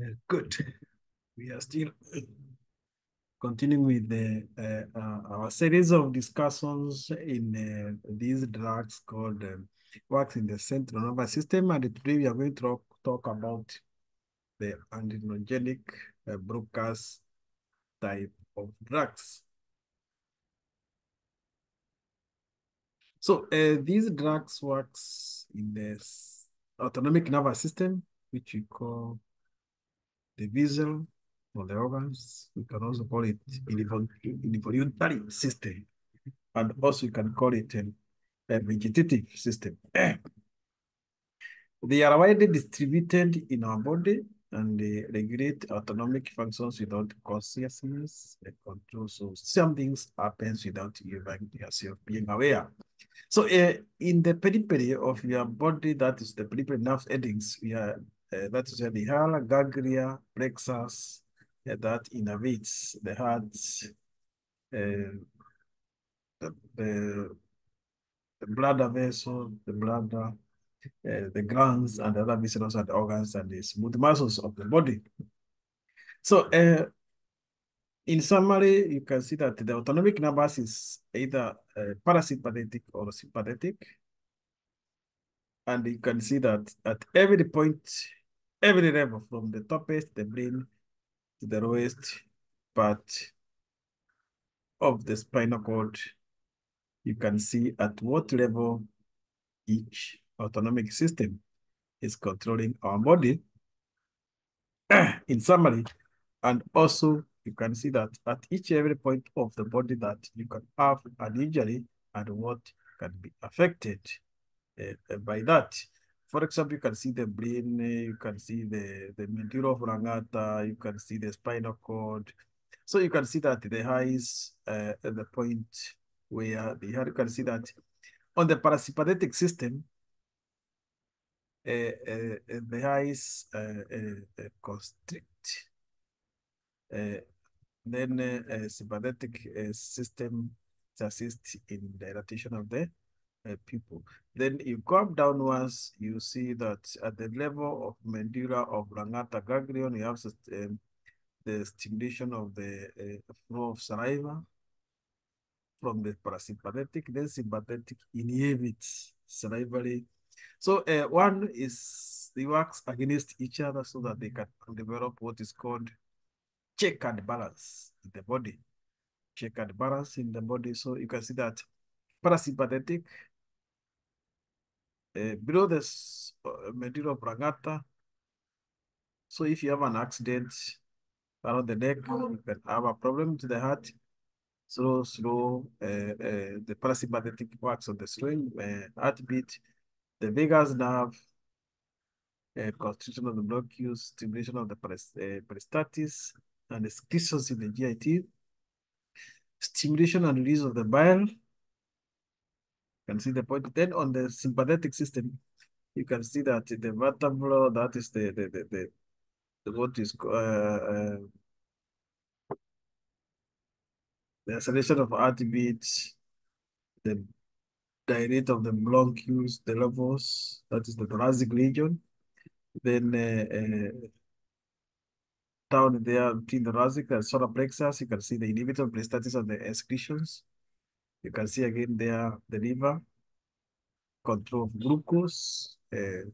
Uh, Good. We are still continuing with the uh, uh, our series of discussions in uh, these drugs called um, works in the central nervous system, and today we are going to talk, about the adrenogenic uh, blockers type of drugs. So uh, these drugs works in the autonomic nervous system, which we call the visual or the organs. We can also call it invol- involuntary system. And also you can call it um, a vegetative system. They are widely distributed in our body and they regulate autonomic functions without consciousness and control. So some things happens without you being yourself being aware. So uh, in the periphery of your body, that is the peripheral nerve endings, we are uh, that is the hala, ganglia, plexus, uh, that innervates the heart, uh, the, the, the bladder vessel, the bladder, the glands, and the other viscerals and organs and the smooth muscles of the body. So, in summary, you can see that the autonomic nervous is either parasympathetic or sympathetic. And you can see that at every point, every level, from the topest, the brain, to the lowest part of the spinal cord, you can see at what level each autonomic system is controlling our body. In summary, and also you can see that at each every point of the body that you can have an injury and what can be affected uh, by that. For example, you can see the brain, uh, you can see the, the medulla oblongata, you can see the spinal cord. So you can see that the highs uh, at the point where the you can see that on the parasympathetic system, uh, uh, the eyes uh, uh, uh, constrict. Uh, then uh, uh, sympathetic uh, system assists in the rotation of the uh, people. Then you come downwards, you see that at the level of medulla oblongata ganglion, you have um, the stimulation of the uh, flow of saliva from the parasympathetic, then sympathetic inhibits salivary. So uh, one is, they works against each other so that they can develop what is called check and balance in the body. Check and balance in the body. So you can see that parasympathetic uh, below this medulla oblongata. So if you have an accident around the neck, you can have a problem to the heart. Slow, slow, uh, uh, the parasympathetic works on the slowing uh, heartbeat, the vagus nerve, uh, constriction of the bronchus, stimulation of the peristalsis, and the secretions in the GIT, stimulation and release of the bile. Can see the point. Then on the sympathetic system, you can see that the vertebral, that is the the the, the, the what is uh, uh, the acceleration of heartbeat, the dilate of the bronchus, the levels, that is the thoracic region. Then uh, uh, down there between the thoracic and solar plexus, you can see the inhibitor peristalsis of the excretions. You can see again there the liver, control of glucose, uh,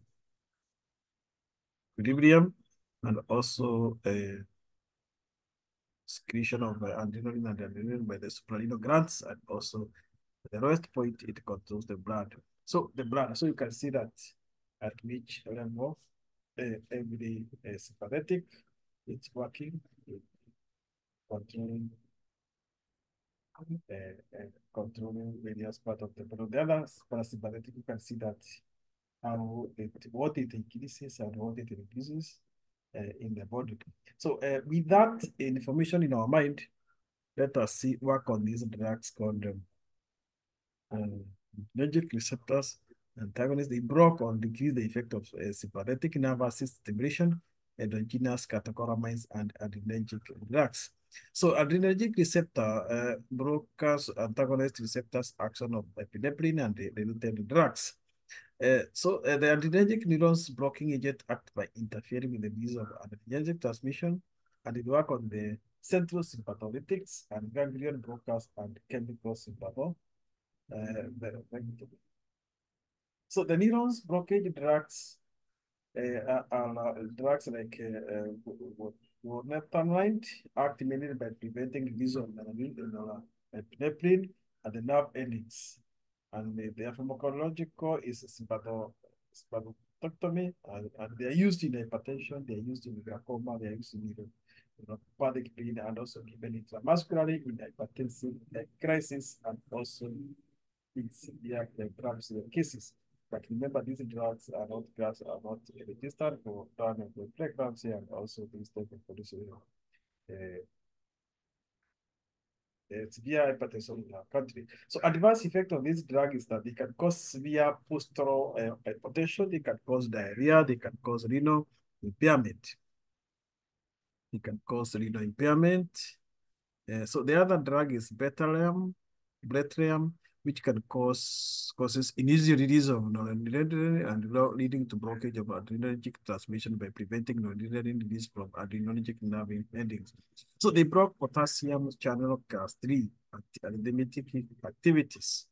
equilibrium, and also uh, secretion of adrenaline and adrenaline by the suprarenal glands, and also the lowest point, it controls the blood. So the blood, so you can see that at which level uh, every uh, sympathetic, it's working, controlling controlling various part of the body. The other parasympathetic, you can see that how it, what it increases and what it reduces uh, in the body. So uh, with that information in our mind, let us see work on these drugs called um, adrenergic receptors antagonists. They block or decrease the effect of uh, sympathetic nervous system stimulation, endogenous catecholamines, and adrenergic drugs. So adrenergic receptor uh, blockers antagonist receptors action of epinephrine and related drugs. Uh, so uh, the adrenergic neurons blocking agent act by interfering with the means of adrenergic transmission and it work on the central sympatholytics and ganglion brokers and chemical sympatho. Uh, so the neurons blockage drugs uh, are, drugs like uh, norepinephrine act mainly by preventing release of norepinephrine at the nerve endings and their pharmacological is sympathectomy, and, and they are used in hypertension, they are used in glaucoma, they are used in you know neuropathic pain, and also given intramuscularly in hypertensive crisis, and also in severe preeclampsia cases. But remember, these drugs are not drugs are not registered for preeclampsia, and also these type of conditions. Uh, severe hypertension in our country. So adverse effect of this drug is that they can cause severe postural uh, hypertension, they can cause diarrhea, they can cause renal impairment. It can cause renal impairment. Uh, so the other drug is Betalium, Bretrium, which can cause causes initial release of noradrenaline and leading to blockage of adrenergic transmission by preventing noradrenaline release from adrenergic nerve endings. So they block potassium channel class 3 arrhythmic activities.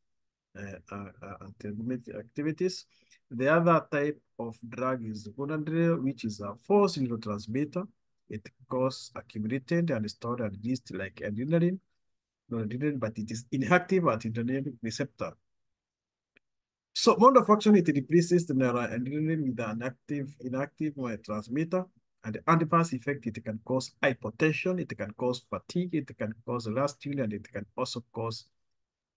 Uh, uh, uh, activities. The other type of drug is Guanadrel, which is a force neurotransmitter. It causes accumulated and stored and released like adrenaline noradrenaline, but it is inactive at adrenaline receptor. So mode of action, it replaces the noradrenaline with an active, inactive transmitter. And the adverse effect, it can cause hypotension, it can cause fatigue, it can cause rasting, and it can also cause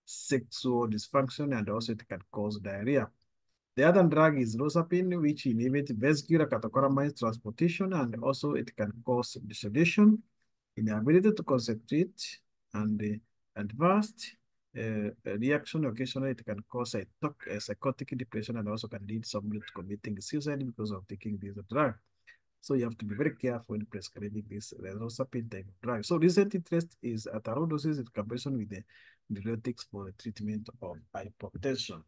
sexual dysfunction, and also it can cause diarrhea. The other drug is losapine, which inhibits vascular catecholamine transportation, and also it can cause dissolution, inability to concentrate, and the advanced uh, reaction occasionally it can cause a, a, psychotic depression and also can lead somebody to committing suicide because of taking this drug. So you have to be very careful when prescribing this losapine type of drug. So recent interest is at low doses in comparison with the diuretics for the treatment of hypertension.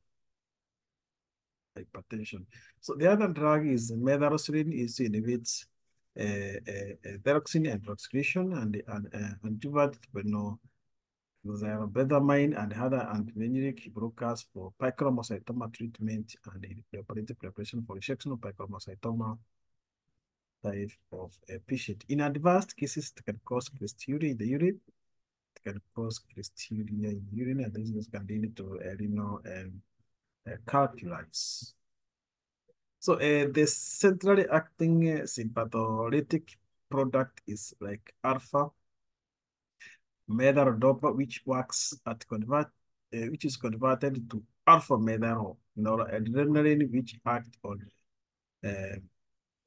Hypertension. So the other drug is metharosaline, is inhibits thyroxine and excretion and and uh, no xylobenzamine and other antiveneric brokers for pheochromocytoma treatment and preoperative preparation for resection of pheochromocytoma type of a patient. In advanced cases, it can cause crystalluria in the urine. It can cause crystalluria in the urine, and this is can lead to renal um, uh. So uh, the centrally acting uh, sympatholytic product is like alpha methyl which works at convert, uh, which is converted to alpha methyl noradrenaline, which act on uh,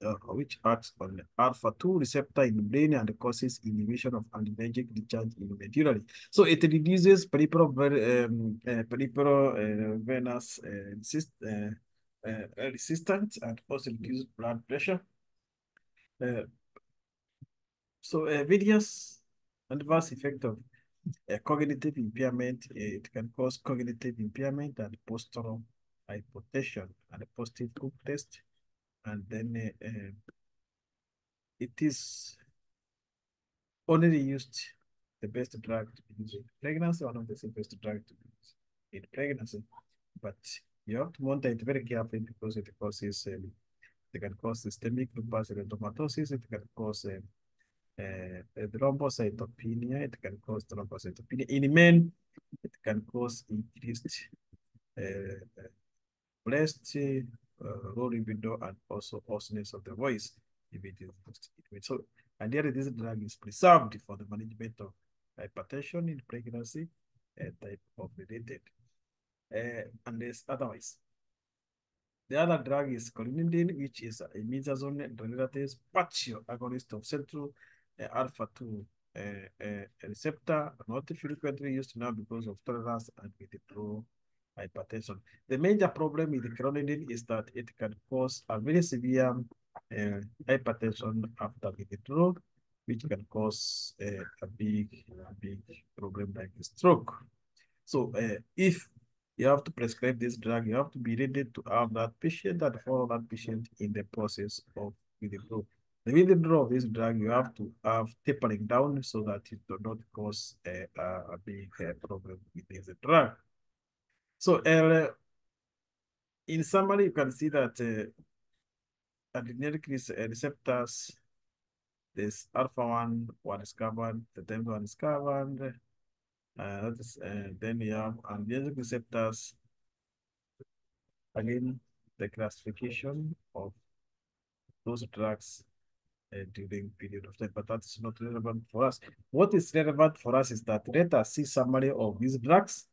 uh, which acts on alpha 2 receptor in the brain and causes inhibition of adrenergic discharge in medullary. So it reduces peripheral, um, uh, peripheral uh, venous uh, resist, uh, resistance and also reduces blood pressure. Uh, so various adverse effect of uh, cognitive impairment, it can cause cognitive impairment and postural hypotension and a positive Coombs test. And then uh, uh, it is only used the best drug to be used in pregnancy, one of the safest drug to be used in pregnancy. But you have to monitor it very carefully because it causes, um, it can cause systemic lupus erythematosus, it can cause um, uh, thrombocytopenia, it can cause thrombocytopenia. In men, it can cause increased uh, breast, uh, low libido, and also hoarseness of the voice if it is So, and yet this drug is preserved for the management of hypertension in pregnancy uh, type of related uh, unless otherwise. The other drug is clonidine, which is a imidazole derivative partial agonist of central uh, alpha 2 uh, uh, receptor, not frequently used now because of tolerance and with withdrawal hypertension. The major problem with clonidine is that it can cause a very severe uh, hypertension after withdrawal, which can cause a big, a big problem like a stroke. So if you have to prescribe this drug. You have to be ready to have that patient and follow that patient in the process of withdrawal. The withdrawal of this drug, you have to have tapering down so that it does not cause a, a, big problem with this drug. So uh, in summary, you can see that uh, adrenergic receptors, this alpha-1 one is discovered, the delta one discovered, uh, that is, uh, then we have androgen receptors. Again, the classification of those drugs uh, during period of time, but that's not relevant for us. What is relevant for us is that let us see summary of these drugs,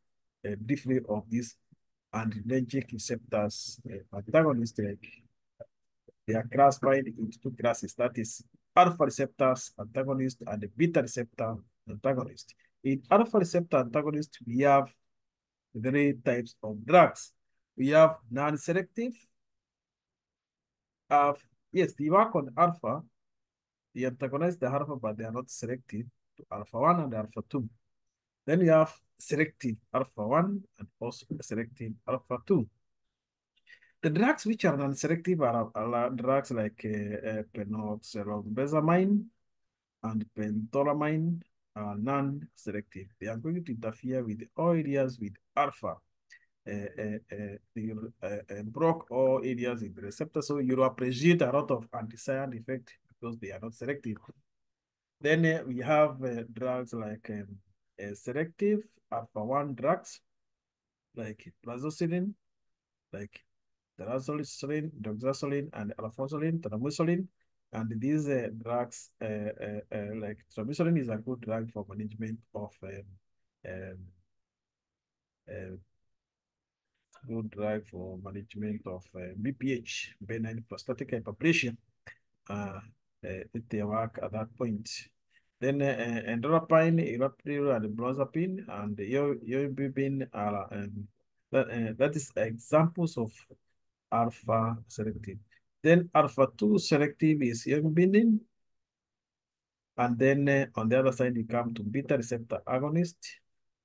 uh, briefly of these adrenergic receptors uh, antagonists. They are classified into two classes. That is alpha receptors antagonist and beta receptor antagonist. In alpha receptor antagonist, we have three types of drugs. We have non-selective. Uh, yes, they work on alpha. They antagonize the alpha, but they are not selective to alpha 1 and alpha 2. Then we have selective alpha 1 and also selective alpha 2. The drugs which are non-selective are, are, drugs like uh, uh, and pentolamine are non-selective. They are going to interfere with all areas with alpha. Uh, uh, uh, they uh, block all areas in the receptor, so you appreciate a lot of anti-cyan effect because they are not selective. Then uh, we have uh, drugs like um, selective alpha-1 drugs, like prazosin, like terazosin, doxazoline, and alphazoline, tramozoline. And these uh, drugs, uh, uh, uh, like tramozoline is a good drug for management of um, um, uh, good drug for management of uh, BPH, benign prostatic hyperplasia. Uh, it work at that point. Then uh, endorapine, irapidil, and brozapine, and yobibin are um, that, that is examples of alpha selective. Then alpha 2 selective is young binding. And then uh, on the other side, you come to beta receptor agonist.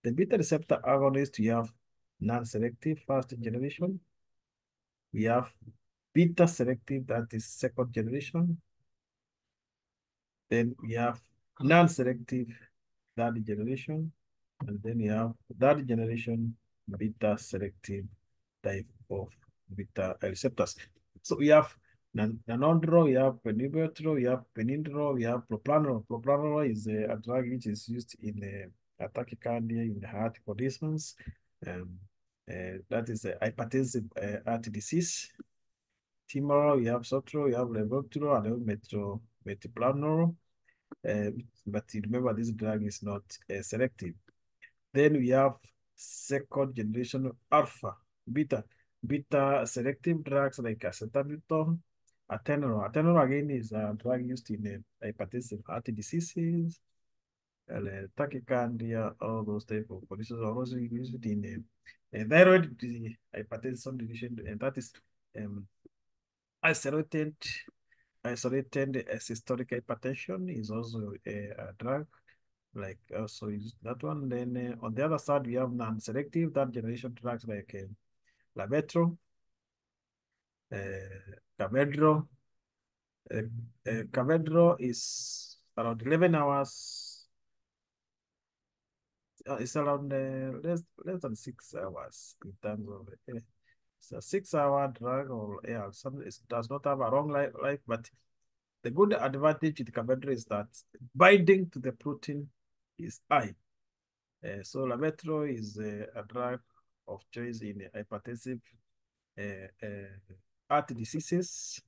The beta receptor agonist, we have non-selective first generation. We have beta selective, that is second generation. Then we have non-selective third generation. And then we have third generation beta selective type of beta receptors. So we have nanondro, we have penibutro, we have penindro, we have propranolol. Propranolol is a, drug which is used in uh, tachycardia in heart conditions. Um, uh, that is a hypertensive uh, heart disease. Timolol, we have sotro, we have levotro, and metro, metiplanolol. Uh, but remember, this drug is not uh, selective. Then we have second generation alpha, beta beta selective drugs like acetaminophen, atenolol. Atenolol again is a drug used in uh, hypertensive heart diseases, uh, tachycardia, all those type of conditions are also used in uh, thyroid hypertension division, and that is um, isolated isolated systolic hypertension is also a, a drug like also that one. Then uh, on the other side, we have non-selective third generation drugs like uh, Cavedro. Eh, eh, Cavedro is around 11 hours. Uh, it's around less, less than six hours in terms of it's a six hour drug or yeah, some it does not have a long life, life, but the good advantage with Cavedro is that binding to the protein is high. Uh, so Lavetro is uh, a drug of choice in hypertensive uh, heart diseases.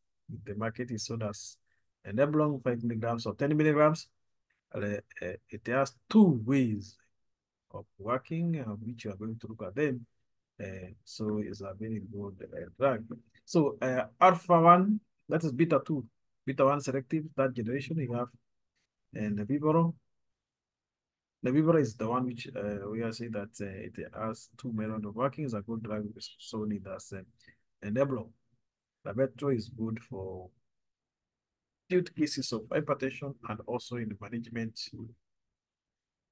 The market is sold as Enablon 5 milligrams or 10 milligrams. Uh, it has two ways of working, uh, which you are going to look at them. Uh, so it's a very good uh, drug. So uh, alpha 1, that is beta 2, beta 1 selective, That generation, you have and the Vivoro, the Vibra is the one which uh, we are saying that uh, it has two mechanisms of working. A good drug solely that's uh, enabler. Lavetro is good for acute cases of hypertension and also in the management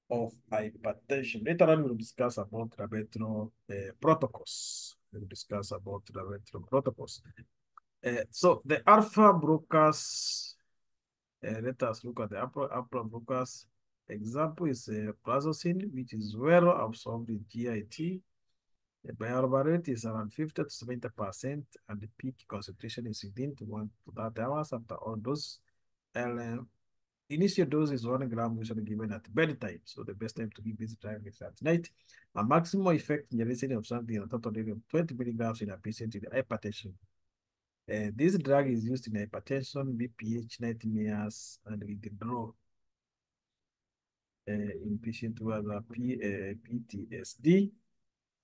of hypertension. Later on, we'll discuss about laboratory uh, protocols. We'll discuss about laboratory protocols. Uh, so the alpha brokers, uh, let us look at the alpha, alpha brokers. Example is uh, prazosin, which is well absorbed in GIT. The bioavailability is around 50 to 70 percent, and the peak concentration is within one to 30 hours after all dose. And uh, initial dose is one gram which usually given at bedtime. So the best time to give this drug is at night. A maximum effect in the eliciting of something on total of 20 milligrams in a patient with hypertension. Uh, this drug is used in hypertension, BPH, nightmares, and withdrawal uh, in patient who have a P, uh, PTSD,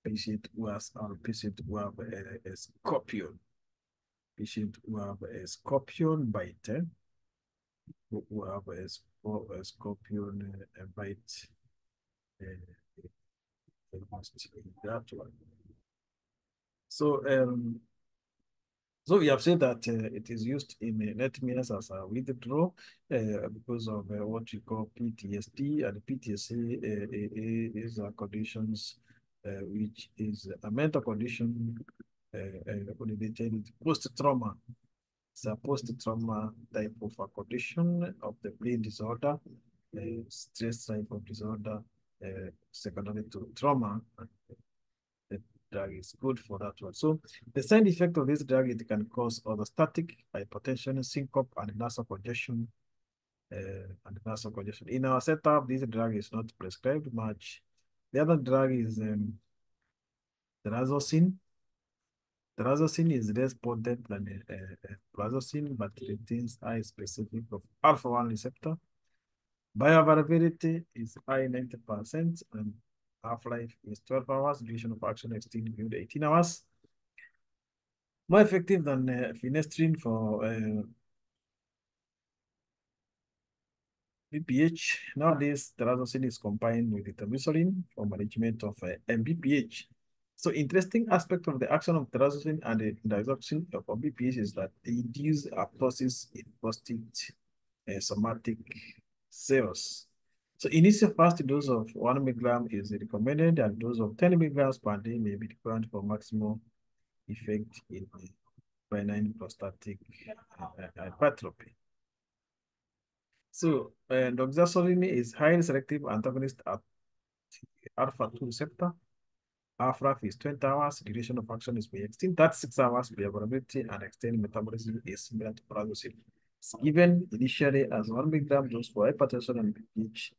patient who has or patient who have a, a scorpion, patient who have a scorpion bite, who, have a, a scorpion uh, bite. Uh, that one. So um, so we have said that uh, it is used in uh, nightmares as a withdrawal uh, because of uh, what we call PTSD, and PTSD uh, is a conditions uh, which is a mental condition related with post-trauma. It's a post-trauma type of a condition of the brain disorder, stress type of disorder, secondary to trauma drug is good for that one. So the side effect of this drug, it can cause orthostatic hypotension, syncope, and nasal congestion. Uh, and nasal congestion. In our setup, this drug is not prescribed much. The other drug is um, terazosin. Is less potent than uh, uh, prazosin, but retains high specific of alpha-1 receptor. Bioavailability is high 90% and half-life is 12 hours, duration of action extended beyond 18 hours. More effective than uh, finasteride for uh, BPH. Nowadays, terazosin is combined with etomisolin for management of uh, MBPH. So interesting aspect of the action of terazosin and the digoxin of MBPH is that they induce apoptosis in prostate uh, somatic cells. So initial first dose of one milligram is recommended and dose of 10 milligrams per day may be required for maximum effect in benign prostatic hypertrophy. So uh, is highly selective antagonist at alpha-2 receptor. Half-life is 20 hours, duration of action is by extend 36 hours, bioavailability and extended metabolism is similar to prazosin. It's given initially as one milligram dose for hypertension and BPH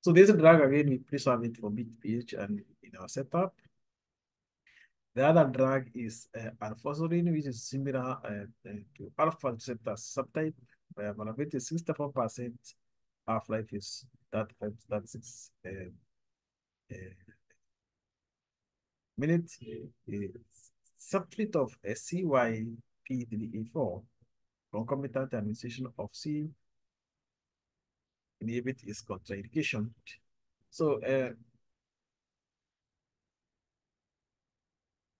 so this drug again, we preserve it for BPH and in our setup. The other drug is uh, alphozoline, which is similar uh, uh, to alpha receptor subtype. Availability is 64%. Half-life is that that six uh, uh, minutes. Uh, substrate of a CYP3A4 concomitant administration of C inhibit is contraindication. So, uh,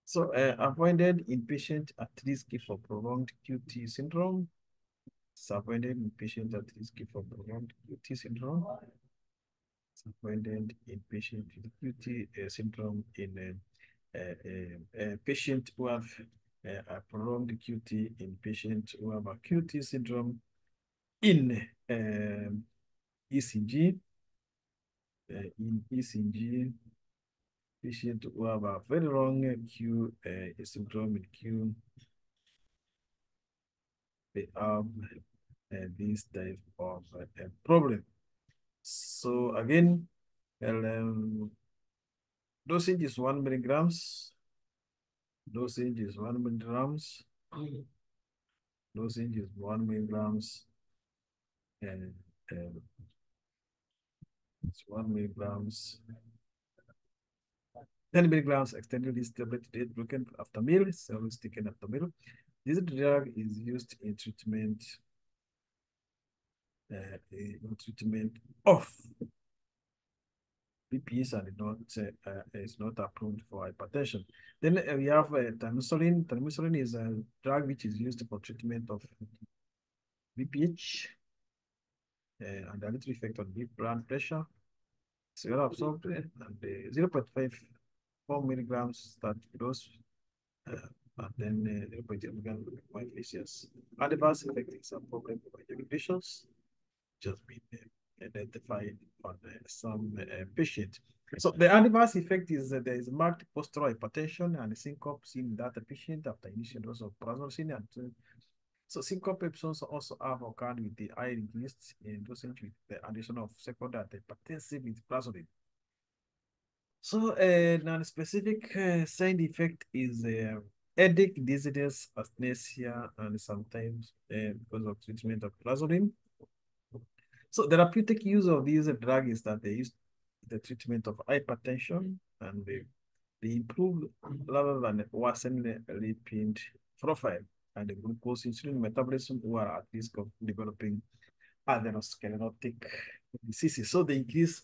so uh, avoided inpatient at risk for prolonged QT syndrome. Avoided inpatient at risk for prolonged QT syndrome. It's avoided inpatient with QT uh, syndrome in a, a, a, patient who have uh, a prolonged QT in patient who have a QT syndrome in um, ECG, uh, in ECG, patient who have a very long Q uh, syndrome in Q, they have uh, this type of uh, problem. So again, um, dosage is one milligrams. Dosage is one milligrams. Dosage is one milligrams. And uh, it's one milligrams. 10 milligrams extended release tablet date broken after meal, several taken after meal. This drug is used in treatment uh, in treatment of BPS and not uh, is not approved for hypertension. Then uh, we have uh, Tamisolin. Tamisolin is a drug which is used for treatment of BPH uh, and a little effect on blood pressure. It's well absorbed and uh, 0 0.54 milligrams that dose uh, and then uh, 0.8 milligrams more efficacious. Adverse effect is a problem with conditions just been uh, identified on uh, some uh, patient. So the adverse effect is that there is marked postural hypertension and syncope seen in that patient after initial dose of prazosin and so syncope episodes also have occurred with the eye increased in dosage with the addition of secondary hypertensive with prazosin. So a uh, non-specific uh, side effect is uh, headache, dizziness, asthenia, and sometimes uh, because of treatment of prazosin. So therapeutic use of these drug is that they use the treatment of hypertension and they, they improve rather than worsen the lipid profile and the glucose insulin metabolism who are at risk of developing atherosclerotic diseases. So they increase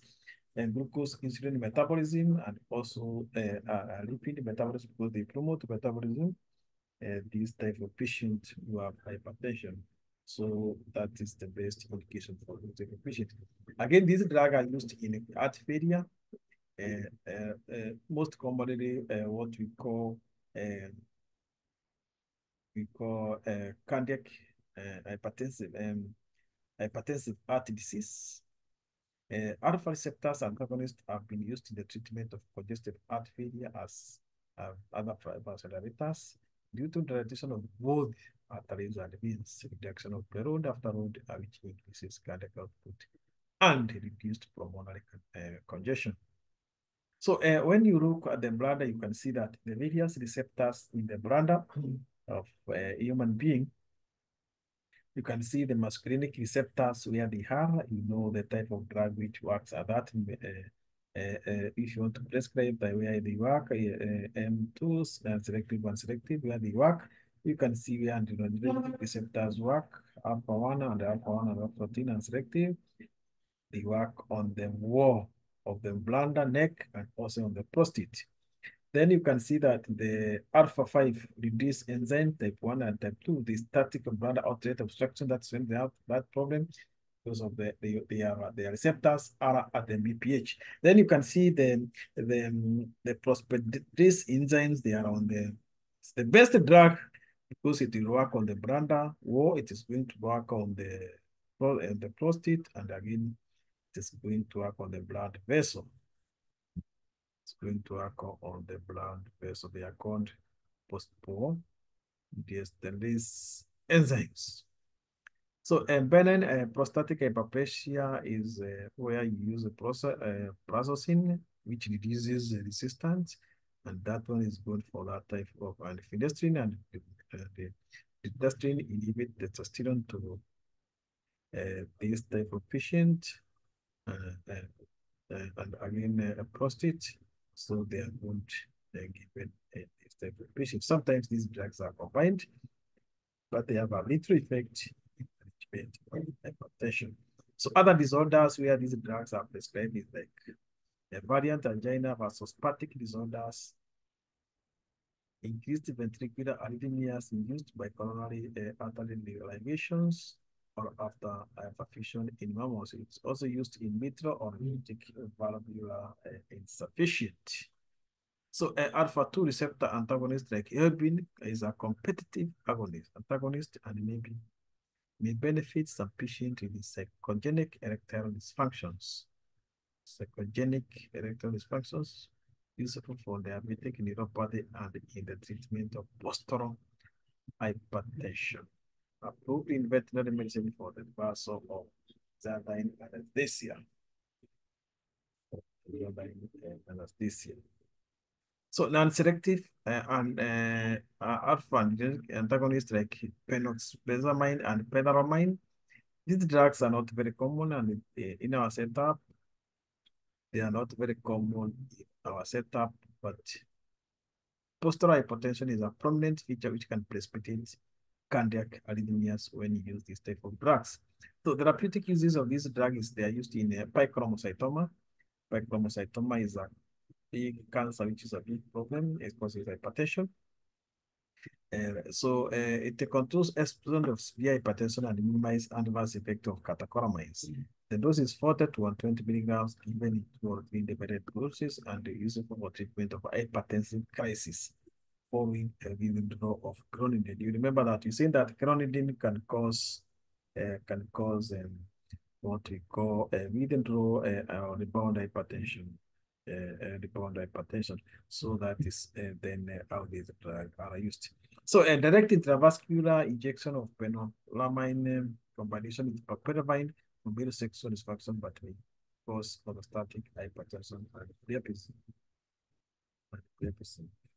uh, glucose insulin metabolism and also uh, uh, lipid metabolism because they promote metabolism. Uh, these type of patients who have hypertension. So that is the best indication for type of patient. Again, these drugs are used in heart failure. Uh, uh, most commonly, what we call we call cardiac hypertensive um, hypertensive heart disease. Uh, alpha receptors antagonists have been used in the treatment of congestive heart failure as uh, other accelerators due to the reduction of both arteries and means reduction of road after road, uh, which increases cardiac output and reduced pulmonary uh, congestion. So uh, when you look at the bladder, you can see that the various receptors in the bladder of a human being, you can see the muscarinic receptors where they are, you know the type of drug which works at that. Uh, uh, uh, if you want to prescribe by where they work, M2s and selective and selective where they work, you can see where androgenetic receptors work, alpha 1 and alpha 1 and alpha 13 and selective. They work on the wall of the bladder neck and also on the prostate. Then you can see that the alpha 5 reduce enzyme type 1 and type 2, the static bladder outlet obstruction, that's when they have that problem because of the, the, the, uh, the receptors are at the BPH. Then you can see the, the, the phosphodiesterase enzymes, they are on the, it's the best drug because it will work on the bladder or it is going to work on the, on the prostate and again, it is going to work on the blood vessel. It's going to work on the blood vessel. They are called post-pore dieselase enzymes. So a benign uh, prostatic hyperplasia is uh, where you use a process, uh, prazosin, which reduces resistance, and that one is good for that type of and and uh, the finasteride inhibit the testosterone to uh, this type of patient, uh, uh, uh and again a prostate, so they are uh, given this type of patient. Sometimes these drugs are combined, but they have a little effect hypertension. So other disorders where these drugs are prescribed is like a variant angina versus vasospastic disorders, increased ventricular arrhythmias induced by coronary uh, artery ligations or after perfusion in mammals. It's also used in mitral or aortic valvular uh, insufficient. So an alpha-2 receptor antagonist like herbin is a competitive agonist, antagonist, and maybe may benefit some patients with psychogenic erectile dysfunctions. Psychogenic erectile dysfunctions useful for diabetic neuropathy and in the treatment of postural hypertension. Approved in veterinary medicine for the reversal of xanthine anesthesia. So non-selective uh, and uh, alpha antagonists like phenoxybenzamine and pedaramine. These drugs are not very common and in our setup, they are not very common in our setup, but postural hypertension is a prominent feature which can precipitate cardiac arrhythmias when you use this type of drugs. So therapeutic uses of these drugs, they are used in uh, pheochromocytoma. Pheochromocytoma is a big cancer, which is a big problem. It causes hypertension. Uh, so uh, it controls explosion of severe hypertension and minimizes adverse effect of catecholamines. Mm -hmm. The dose is 40 to 120 milligrams given in two or three independent doses and useful for treatment of hypertensive crisis following a withdrawal of clonidine. You remember that you said that clonidine can cause uh, can cause um, what we call a withdrawal uh, or rebound hypertension. Uh, rebound hypertension. So that is uh, then uh, how these drugs are used. So a direct intravascular injection of phentolamine um, combination with papaverine will sex satisfaction but may cause cholestatic hypertension and diabetes.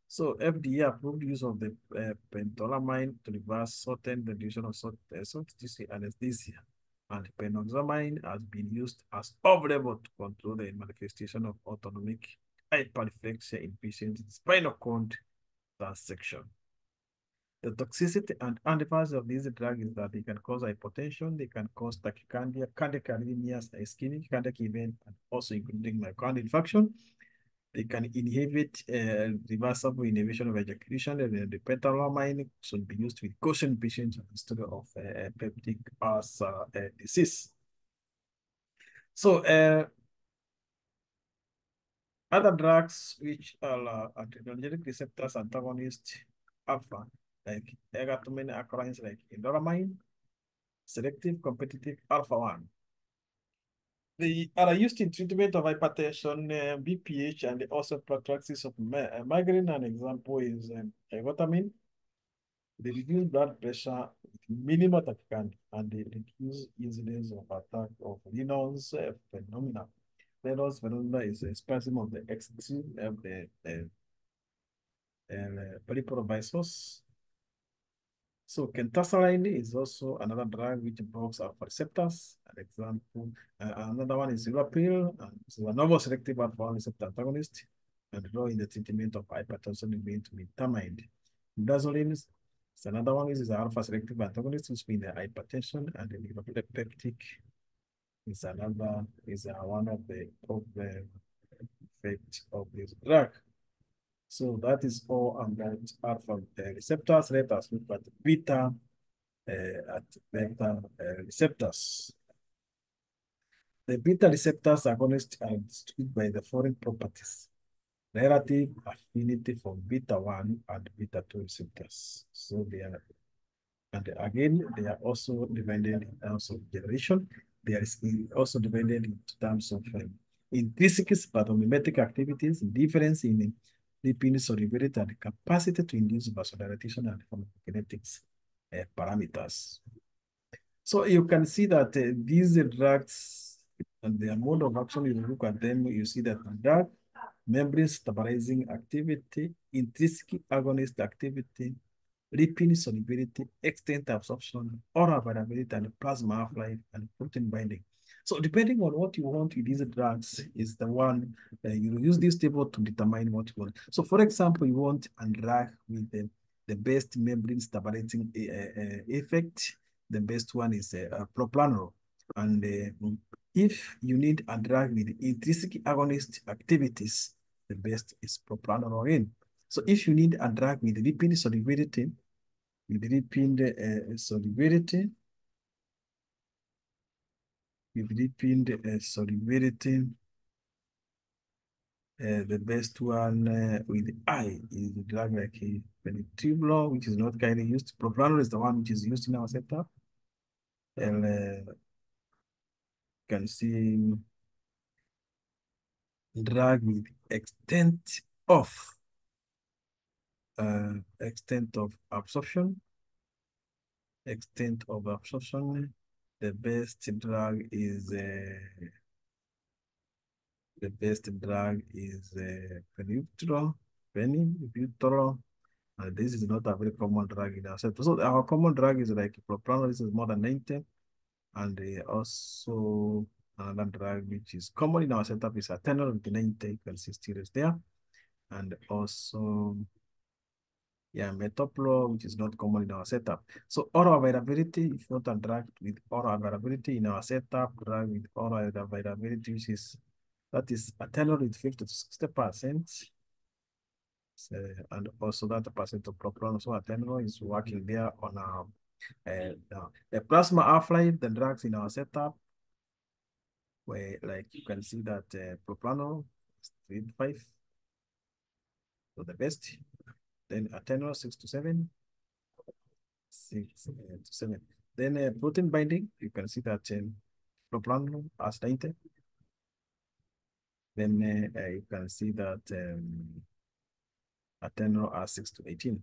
So FDA approved use of the uh, pentolamine to reverse certain reduction of salt, uh, salt anesthesia. And penoxamine has been used as off-label to control the manifestation of autonomic hyperreflexia in patients with spinal cord transection. The toxicity and advantage of these drugs is that they can cause hypotension, they can cause tachycardia, cardiac arrhythmias, ischemic cardiac event, and also including myocardial infarction. They can inhibit uh, reversible inhibition of ejaculation, and uh, the pentalamine should be used with caution patients instead of uh, peptic ulcer uh, disease. So, uh, other drugs which are uh, adrenergic receptors antagonists alpha, like ergotamine acronyms like endoramine, selective competitive alpha 1, they are used in treatment of hypertension, uh, BPH, and also prophylaxis of uh, migraine, an example is um, ergotamine. They reduce blood pressure with minimal tachycardia and they reduce incidence of attack of Raynaud's uh, phenomena. Raynaud's phenomena is a spasm of the extreme of the uh, uh, peripheral so kentasaline is also another drug which blocks alpha receptors. An example, uh, another one is silvapil, and it's a novel selective alpha receptor antagonist, and role in the treatment of hypertension remains to be determined. Is another one is, is alpha selective antagonist, which means the hypertension and the neuropeptic is another is one of the of the effects of this drug. So that is all about alpha receptors. Let us look at beta uh, at beta uh, receptors. The beta receptors agonists are distinguished by the following properties. Relative affinity for beta 1 and beta 2 receptors. So they are, and again, they are also dependent in terms of generation. They are also dependent in terms of um, intrinsic pathomimetic activities, difference in solubility and capacity to induce vasodilatation and pharmacokinetics uh, parameters. So you can see that uh, these drugs and their mode of action, you look at them, you see that drug membrane stabilizing activity, intrinsic agonist activity, lipid solubility, extent absorption, oral availability, and plasma half-life and protein binding. So depending on what you want with these drugs is the one uh, you use this table to determine what you want. So for example, you want a drug with the, the best membrane stabilizing uh, uh, effect. The best one is uh, propranolol. And uh, if you need a drug with intrinsic agonist activities, the best is propranolol. So if you need a drug with lipid solubility, with lipid uh, solubility, with lipid uh, solubility, uh, the best one uh, with I is the drug like a penitribulol, which is not kindly used. Propranolol is the one which is used in our setup. And uh, you can see drug with extent of uh, extent of absorption, extent of absorption. The best drug is uh, the best drug is uh, penibutrol. Uh, this is not a very common drug in our sector. So our common drug is like propranolol. This is more than 90, and uh, also another drug which is common in our setup is atenolol 90. You can see steroids there, and also yeah, metoprolol, which is not common in our setup. So oral availability, if not a drug with oral availability in our setup, drug with oral availability, which is that is atenolol with 50 to 60 percent. So, and also that percent of propranolol. So atenolol is working there on our uh, uh, the plasma half-life, the drugs in our setup. where like you can see that uh, propranolol is three to five, so the best then atenolol 6 to 7, 6 to 7. Then uh, protein binding, you can see that um, proplanolol as 90. Then uh, uh, you can see that um, atenolol as 6 to 18,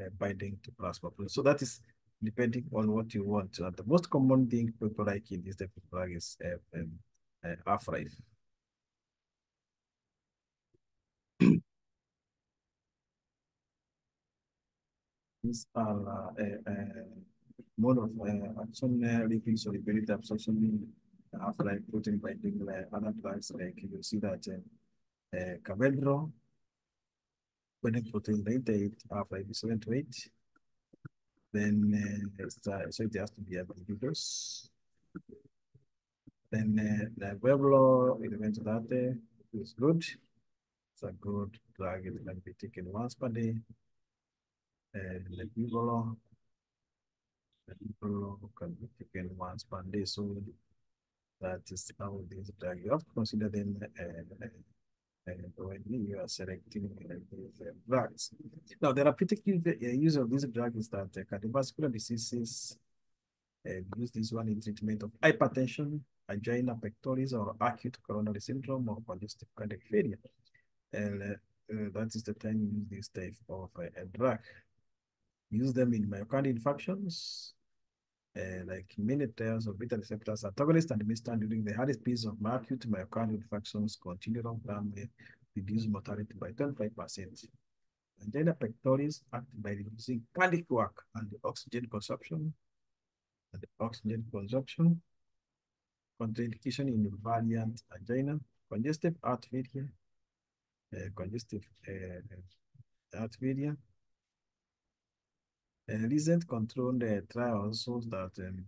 uh, binding to plasma. So that is depending on what you want. And the most common thing people like in this type of like is uh, um, uh, five. Are uh, uh, mode of uh, action, uh, lipid solubility absorption, half-life protein binding, like other drugs, like you see that uh, uh, Cavedro, binding protein 98, half-life is 7 to 8. Then uh, uh, so it has to be a inhibitors. Then uh, the Pueblo, element that is good. It's a good drug. It can be taken once per day. And the Pueblo, the Pueblo can be taken once per day. So that is how drug. You have to consider uh, uh, when you are selecting uh, these uh, drugs. Now, the therapeutic use of these drugs is that uh, cardiovascular diseases uh, use this one in treatment of hypertension, angina pectoris, or acute coronary syndrome, or congestive cardiac failure. And uh, uh, that is the time you use this type of a drug. Use them in myocardial infarctions, uh, like many trials of beta receptors antagonists administered during the hardest piece of acute myocardial infarctions continue long term reduce mortality by 25%. Angina pectoris act by reducing cardiac work and the oxygen consumption and the oxygen consumption, contraindication in variant angina, congestive heart failure, uh, congestive uh, heart failure, uh, recent controlled uh, trials shows that um,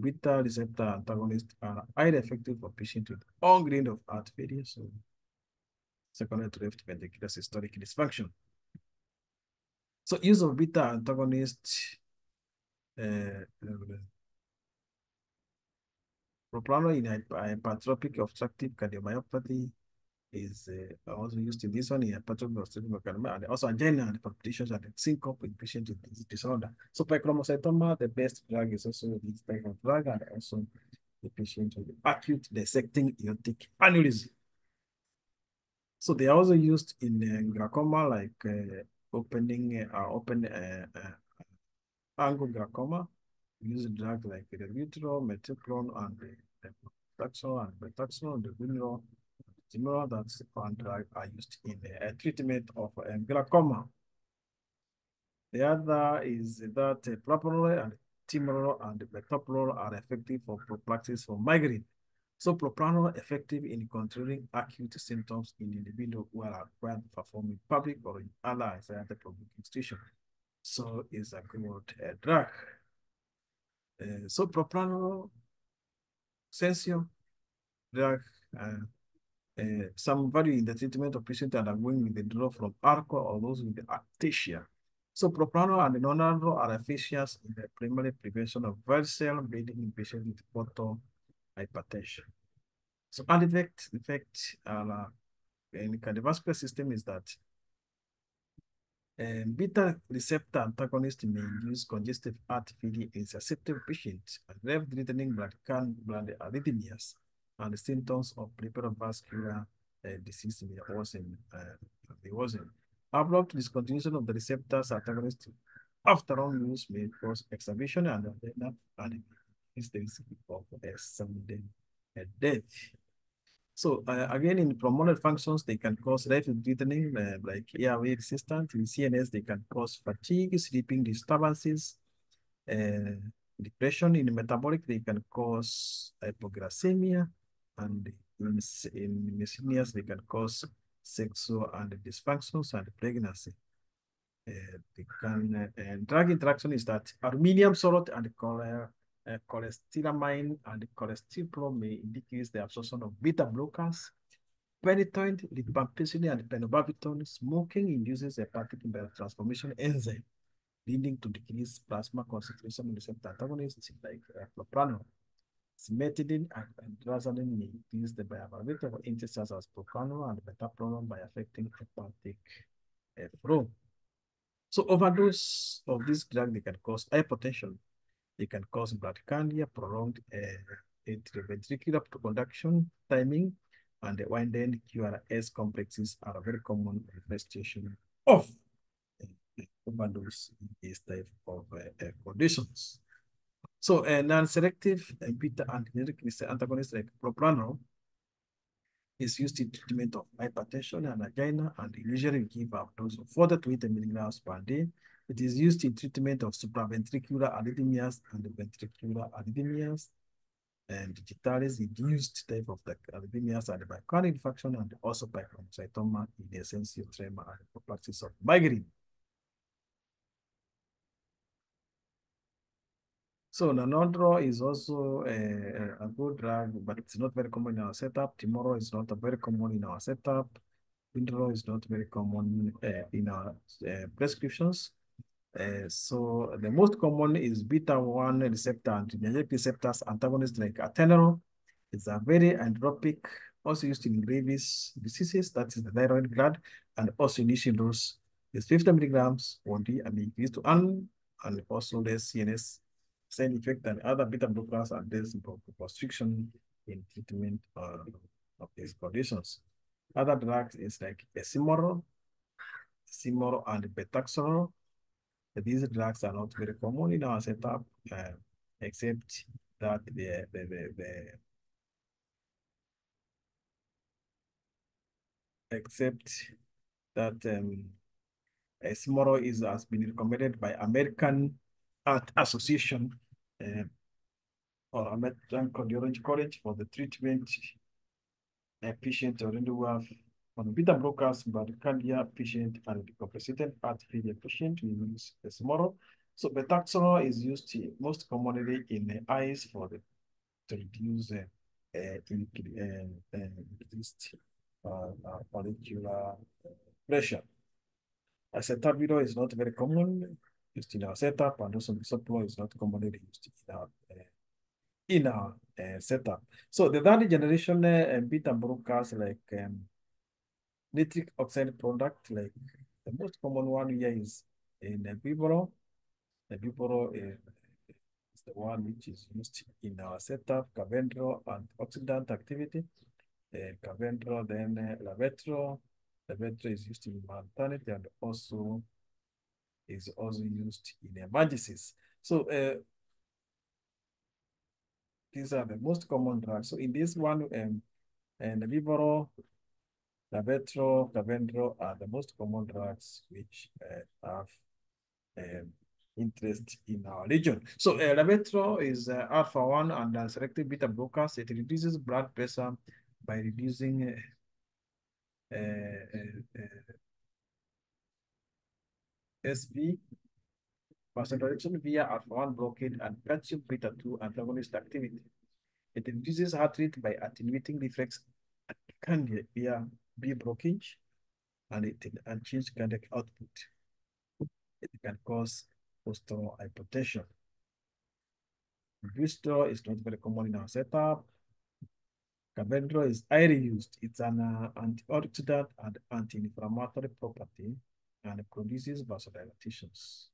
beta receptor antagonists are highly effective for patients with all of heart failure, so secondary to left ventricular systolic dysfunction. So use of beta antagonists, uh, propranolol in hypertrophic obstructive cardiomyopathy is uh, also used in this one in hypertrophic obstructive cardiomyopathy, and also angina and palpitations and syncope in patients with this disorder. So pheochromocytoma, the best drug is also this of drug, and also the patient with acute dissecting aortic aneurysm. So they are also used in uh, glaucoma, like uh, opening uh, open angle glaucoma. Use drug like the Lutero, metoprolol, and the Taxol and the Winro, Timoro, that's one drug are used in the uh, treatment of um, glaucoma. The other is that uh, propranolol and timolol and metoprolol are effective for prophylaxis for migraine. So propranolol effective in controlling acute symptoms in individuals who are required to public or in other anxiety public institution. So it's a good uh, drug. Uh, so propranolol, sensio, drug, uh, uh, some value in the treatment of patients undergoing withdrawal from alcohol or those with aphasia. So propranolol and nonanolol are efficacious in the primary prevention of cell bleeding in patients with portal hypertension. So an effect, effect uh, in the cardiovascular system is that um, beta receptor antagonist may induce congestive heart failure in susceptible patients and life-threatening blood, can blood arrhythmias and the symptoms of peripheral vascular uh, disease may worsen. Uh, may worsen. Abrupt discontinuation of the receptors antagonist after all use may cause exacerbation and and instance of a sudden death. So uh, again, in pulmonary functions, they can cause life-threatening, uh, like airway resistance. In CNS, they can cause fatigue, sleeping disturbances, uh, depression. In metabolic, they can cause hypoglycemia, and in, in miscellaneous, they can cause sexual and dysfunctions and pregnancy. Uh, they can, uh, and drug interaction is that aluminium salt and cholesterol uh, cholestyramine and cholestyramine may indicate the absorption of beta blockers. Phenytoin, rifampicillin, and phenobarbital. Smoking induces a hepatic transformation enzyme, leading to decreased plasma concentration of receptor antagonists like uh. Cimetidine and androstenedione may increase the bioavailability of intercells as propranolol and metoprolol by affecting hepatic flow. So overdose of this drug they can cause hypertension. They can cause bradycardia, prolonged uh, atrioventricular conduction timing, and the widened QRS complexes are a very common manifestation of uh, overdose in this type of uh, conditions. So a non-selective beta antidiuretic antagonist like propranolol is used in treatment of hypertension and angina and usually give a dose of 40 to 80 milligrams per day. It is used in treatment of supraventricular arrhythmias and ventricular arrhythmias and digitalis induced type of the arrhythmias and by chronic infarction and also pheochromocytoma in the essential tremor and the practice of migraine. So Nanodro is also a, a, good drug, but it's not very common in our setup. Timoro is not very common in our setup. Windro is not very common uh, in our uh, prescriptions. Uh, so the most common is beta-1 receptor and receptors antagonist like atenolol. It's a very andropic, also used in Graves' diseases, that is the thyroid gland, and also initial dose is 50 milligrams only and increased to un and also less CNS side effect than other beta blockers and there's restriction in treatment uh, of these conditions. Other drugs is like Esimoro, Simoro and Betaxolol. These drugs are not very common in our setup, uh, except that the, the, the, the except that um, Esimoro is has been recommended by American At association uh, or American Cardiology College for the treatment a patient already have on beta blockers, but cardiac patient and compensated heart failure patient, we use Esimoro. So betaxolol is used most commonly in the eyes for the to reduce uh, uh, uh, increased uh, molecular pressure. Acetaminophen is not very common used in our setup, and also the Misopro is not commonly used in our uh, in our uh, setup. So the third generation uh, beta blockers like um, nitric oxide product, like the most common one here is in Nebiboro. Nebiboro is, is the one which is used in our setup, Cavendro and oxidant activity. Uh, Cavendro, then uh, Lavetro. Lavetro is used in maternity and also is also used in emergencies. So uh, these are the most common drugs. So in this one, um, and Vivoro, Lavetro, Cavendro are the most common drugs which uh, have um, interest in our region. So uh, Lavetro is uh, alpha 1 and uh, selective beta blockers. It reduces blood pressure by reducing uh, uh, uh, SV vasodilation via alpha-1 blockade and calcium beta-2 antagonist activity. It reduces heart rate by attenuating reflex cardiac via B blockage and it can change cardiac output. It can cause postural hypertension. Bristol is not very common in our setup. Cavendro is highly used. It's an uh, antioxidant and anti-inflammatory property and produces vasodilatations.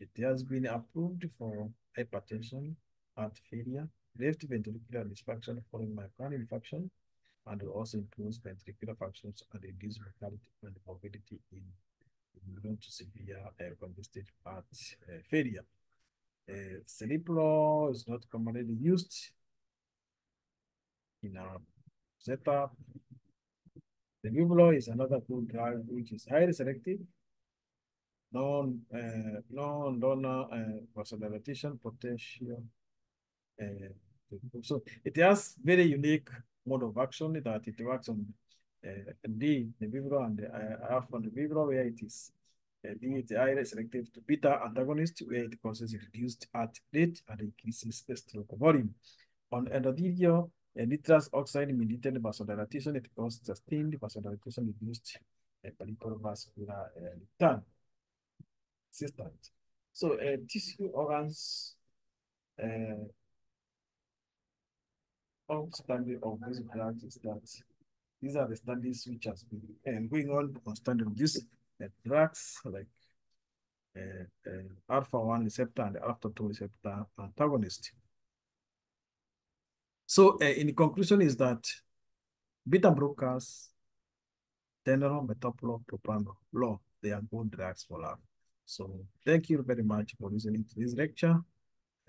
It has been approved for hypertension, heart failure, left ventricular dysfunction following myocardial infarction, and also improves ventricular functions and reduces mortality and morbidity in immune to severe uh, congested heart uh, failure. Uh, Celebro is not commonly used in our setup. The Viblo is another good drug which is highly selective non uh, non donor uh, vasodilatation potential. Uh, so it has very unique mode of action that it works on uh, D, the vibro, and the uh, F on the vibro, where it is uh, D is highly selective to beta antagonist, where it causes reduced heart rate and increases stroke volume. On endothelial, uh, nitrous oxide mediated vasodilatation, it causes sustained vasodilatation reduced uh, peripheral vascular uh, return system. So uh, tissue organs uh, understanding of this drugs is that these are the studies which has been and going on understanding of these uh, drugs like uh, uh, alpha 1 receptor and alpha 2 receptor antagonist. So uh, in conclusion is that beta blockers, tenor, metoprolol, propranolol, they are good drugs for love. So thank you very much for listening to this lecture.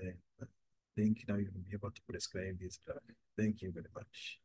Uh, I think now you will be able to prescribe this drug. Thank you very much.